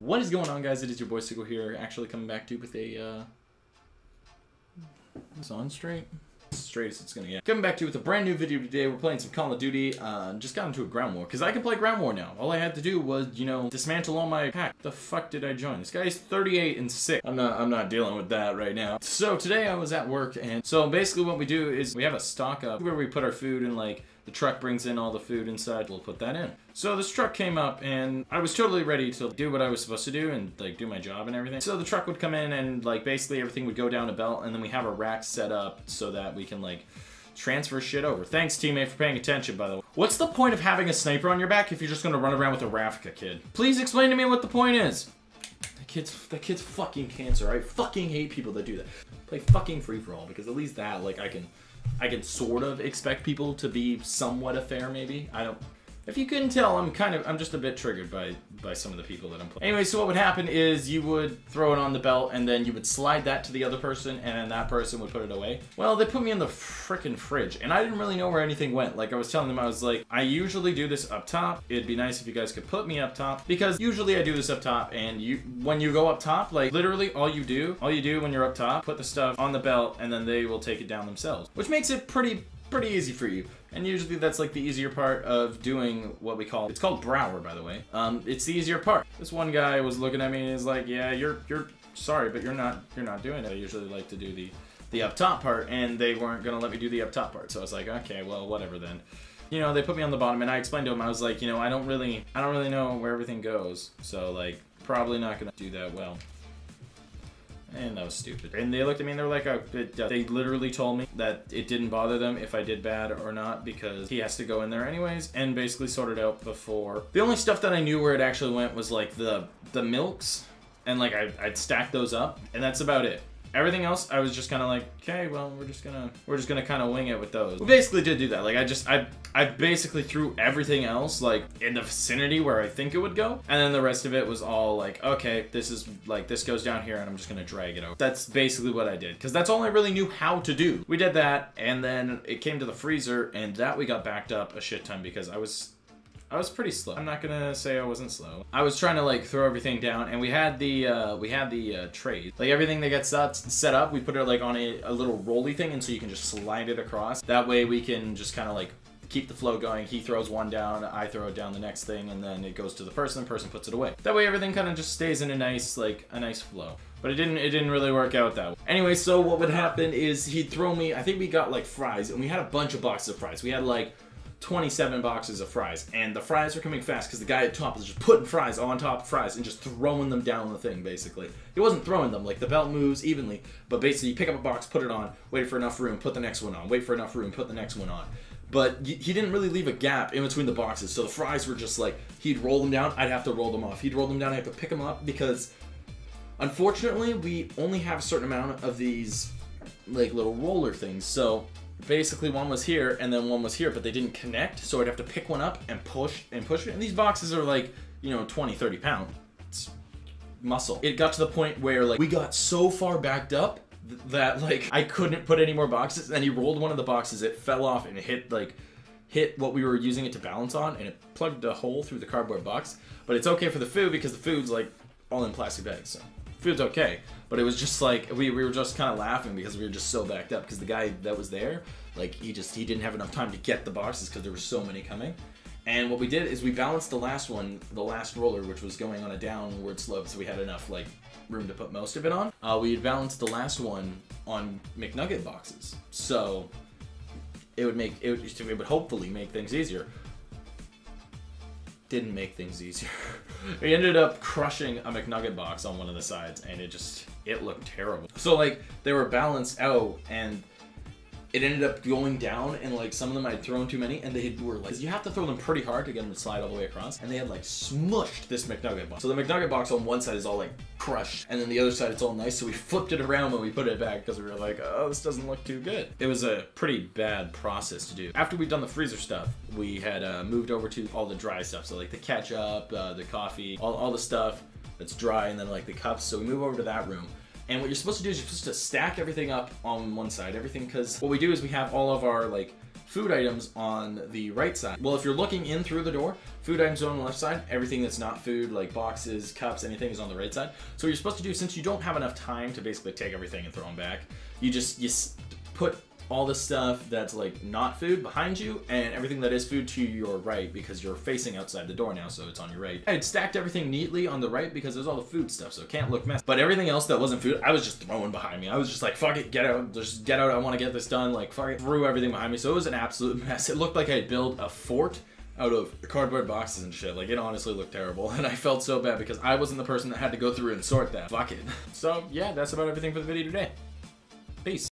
What is going on, guys? It is your boy Sugo here, actually coming back to you with a, uh... Is on straight? Straight as it's gonna get. Coming back to you with a brand new video today. We're playing some Call of Duty. Uh, just got into a ground war, because I can play ground war now. All I had to do was, you know, dismantle all my pack. The fuck did I join? This guy's 38 and 6. I'm not, I'm not dealing with that right now. So today I was at work, and so basically what we do is we have a stock up where we put our food and, like, the truck brings in all the food inside. We'll put that in. So this truck came up and I was totally ready to do what I was supposed to do and like do my job and everything. So the truck would come in and like basically everything would go down a belt and then we have a rack set up so that we can like transfer shit over. Thanks teammate for paying attention by the way. What's the point of having a sniper on your back if you're just gonna run around with a Rafka kid? Please explain to me what the point is. That kid's that kid's fucking cancer. I fucking hate people that do that. Play fucking free for all because at least that like I can I can sort of expect people to be somewhat a fair, maybe. I don't... If you couldn't tell, I'm kind of, I'm just a bit triggered by, by some of the people that I'm playing. Anyway, so what would happen is you would throw it on the belt and then you would slide that to the other person and then that person would put it away. Well, they put me in the freaking fridge and I didn't really know where anything went. Like I was telling them, I was like, I usually do this up top. It'd be nice if you guys could put me up top because usually I do this up top and you, when you go up top, like literally all you do, all you do when you're up top, put the stuff on the belt and then they will take it down themselves, which makes it pretty pretty easy for you. And usually that's like the easier part of doing what we call, it's called Brower, by the way. Um, it's the easier part. This one guy was looking at me and he's like, yeah, you're, you're sorry, but you're not, you're not doing it. I usually like to do the, the up top part and they weren't going to let me do the up top part. So I was like, okay, well, whatever then. You know, they put me on the bottom and I explained to him, I was like, you know, I don't really, I don't really know where everything goes. So like, probably not going to do that well. And that was stupid. And they looked at me and they were like, oh, it, uh, they literally told me that it didn't bother them if I did bad or not because he has to go in there anyways and basically sort it out before. The only stuff that I knew where it actually went was like the the milks and like I, I'd stack those up and that's about it. Everything else, I was just kind of like, okay, well, we're just gonna we're just gonna kind of wing it with those. We basically did do that. Like, I just I I basically threw everything else like in the vicinity where I think it would go, and then the rest of it was all like, okay, this is like this goes down here, and I'm just gonna drag it over. That's basically what I did because that's all I really knew how to do. We did that, and then it came to the freezer, and that we got backed up a shit ton because I was I was pretty slow. I'm not gonna say I wasn't slow. I was trying to like throw everything down, and we had the uh, we had the uh, trays. Like everything that gets set, up, we put it like on a, a little rolly thing, and so you can just slide it across. That way we can just kind of like keep the flow going. He throws one down, I throw it down the next thing, and then it goes to the person. The person puts it away. That way everything kind of just stays in a nice like a nice flow. But it didn't it didn't really work out that way. Anyway, so what would happen is he'd throw me. I think we got like fries, and we had a bunch of boxes of fries. We had like 27 boxes of fries, and the fries were coming fast because the guy at top was just putting fries on top of fries and just throwing them down the thing, basically. He wasn't throwing them, like the belt moves evenly, but basically you pick up a box, put it on, wait for enough room, put the next one on, wait for enough room, put the next one on. But he didn't really leave a gap in between the boxes, so the fries were just like, he'd roll them down, I'd have to roll them off. He'd roll them down, I have to pick them up because unfortunately we only have a certain amount of these like little roller things, so basically one was here and then one was here but they didn't connect so i'd have to pick one up and push and push it. And these boxes are like you know 20 30 pound it's muscle. It got to the point where like we got so far backed up th that like i couldn't put any more boxes and he rolled one of the boxes. It fell off and it hit like hit what we were using it to balance on and it plugged a hole through the cardboard box. But it's okay for the food because the food's like all in plastic bags so food's okay. But it was just like we, we were just kind of laughing because we were just so backed up because the guy that was there, like he just he didn't have enough time to get the boxes because there were so many coming. And what we did is we balanced the last one, the last roller, which was going on a downward slope, so we had enough like room to put most of it on. Uh, we balanced the last one on McNugget boxes, so it would make it would, it would hopefully make things easier didn't make things easier. we ended up crushing a McNugget box on one of the sides, and it just, it looked terrible. So, like, they were balanced out, and it ended up going down and like some of them I'd thrown too many and they were like you have to throw them pretty hard to get them to slide all the way across and they had like smushed this McNugget box. So the McNugget box on one side is all like crushed and then the other side it's all nice so we flipped it around when we put it back because we were like oh this doesn't look too good. It was a pretty bad process to do. After we'd done the freezer stuff we had uh, moved over to all the dry stuff so like the ketchup, uh, the coffee, all, all the stuff that's dry and then like the cups so we move over to that room and what you're supposed to do is you're supposed to stack everything up on one side, everything, because what we do is we have all of our like food items on the right side. Well, if you're looking in through the door, food items on the left side. Everything that's not food, like boxes, cups, anything is on the right side. So what you're supposed to do, since you don't have enough time to basically take everything and throw them back, you just you put all the stuff that's like not food behind you and everything that is food to your right because you're facing outside the door now so it's on your right. I had stacked everything neatly on the right because there's all the food stuff so it can't look messy. But everything else that wasn't food I was just throwing behind me. I was just like fuck it get out just get out I want to get this done like fuck it threw everything behind me so it was an absolute mess. It looked like I had built a fort out of cardboard boxes and shit. Like it honestly looked terrible, and I felt so bad because I wasn't the person that had to go through and sort that. Fuck it. So yeah, that's about everything for the video today. Peace.